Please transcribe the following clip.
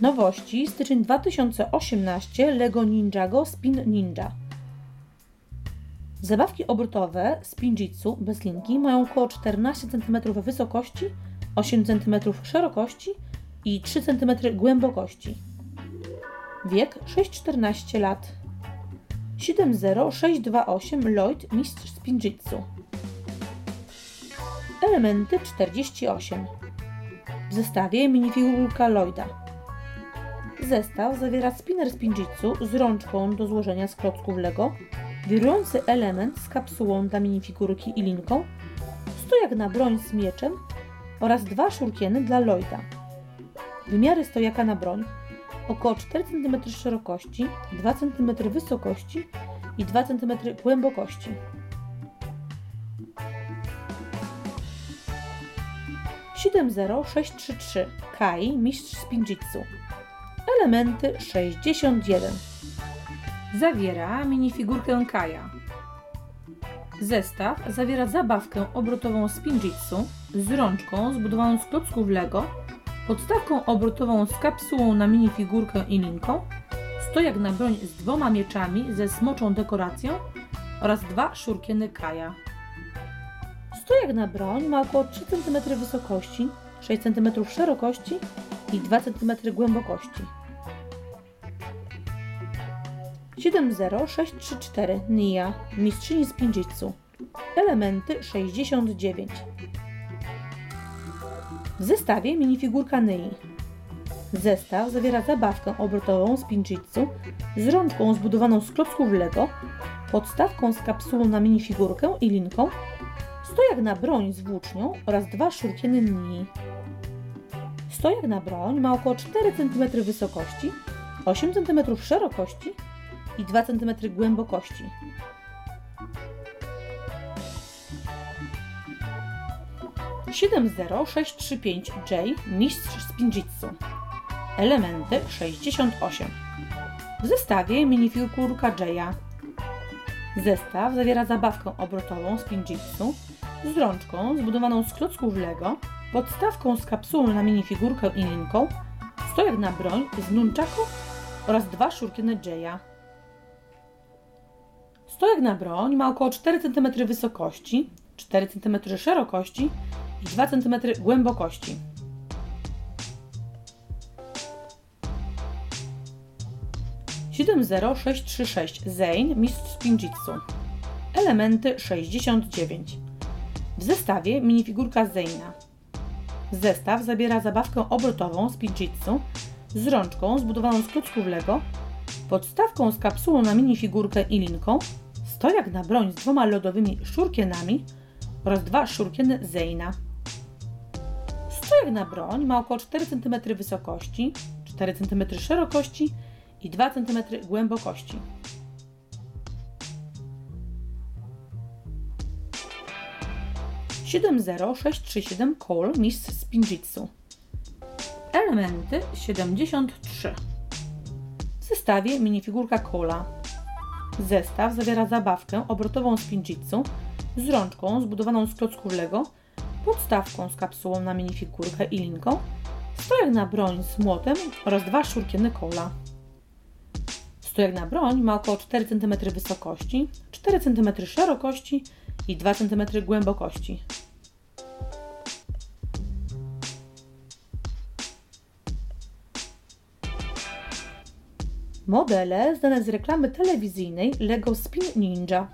Nowości styczeń 2018 LEGO Ninjago Spin Ninja. Zabawki obrotowe Spinjitsu bez linki mają około 14 cm wysokości, 8 cm szerokości i 3 cm głębokości. Wiek 6-14 lat. 70628 Lloyd Mistrz Spinjitsu. Elementy 48. W zestawie minifigurka Lloyda. Zestaw zawiera spinner Spinjitsu z rączką do złożenia z klocków Lego, wirujący element z kapsułą dla minifigurki i linką, stojak na broń z mieczem oraz dwa szurkieny dla Lloyda. Wymiary stojaka na broń około 4 cm szerokości, 2 cm wysokości i 2 cm głębokości. Siedem zero sześć trzy trzy Kai Mistrz Spinjitsu Elementy 61 Zawiera minifigurkę Kaja. Zestaw zawiera zabawkę obrotową Spinjitsu z rączką zbudowaną z klocków Lego, podstawką obrotową z kapsułą na minifigurkę i linką, stojak na broń z dwoma mieczami ze smoczą dekoracją oraz dwa szurkieny Kaja. Stojak na broń ma około 3 cm wysokości, 6 cm szerokości i 2 cm głębokości. 70634 Nia, mistrzyni Spinjitsu. Elementy 69. W zestawie minifigurka Nyi. Zestaw zawiera zabawkę obrotową Spinjitsu z rączką zbudowaną z klocków Lego, podstawką z kapsułą na minifigurkę i linką, stojak na broń z włócznią oraz dwa szurkieny Nyi. Stojak na broń ma około 4 cm wysokości, 8 cm szerokości i 2 cm głębokości. Siedem zero sześć trzy pięć J Mistrz Spinjitsu. Elementy 68. W zestawie minifigurka Jaya. Zestaw zawiera zabawkę obrotową Spinjitsu z rączką zbudowaną z klocków Lego, podstawką z kapsułą na minifigurkę i linką, stojak na broń z nunchaku oraz dwa szurkieny Jaya. Stojak na broń ma około 4 cm wysokości, 4 cm szerokości i 2 cm głębokości. Siedem zero sześć trzy sześć Mistrz Spinjitsu. Elementy 69. W zestawie minifigurka Zeina. Zestaw zabiera zabawkę obrotową Spinjitsu z rączką zbudowaną z klocków Lego, podstawką z kapsułą na minifigurkę i linką, stojak na broń z dwoma lodowymi szurkienami oraz dwa szurkieny Zeina. Stojak na broń ma około 4 cm wysokości, 4 cm szerokości i 2 cm głębokości. Siedem zero sześć trzy siedem Cole Mistrz Spinjitsu. Elementy 73. W zestawie minifigurka Cola. Zestaw zawiera zabawkę obrotową Spinjitsu z rączką zbudowaną z klocków Lego, podstawką z kapsułą na minifigurkę i linką, stojak na broń z młotem oraz dwa szurkieny Cola. Stojak na broń ma około 4 cm wysokości, 4 cm szerokości i 2 cm głębokości. Modele znane z reklamy telewizyjnej LEGO Spin Ninja.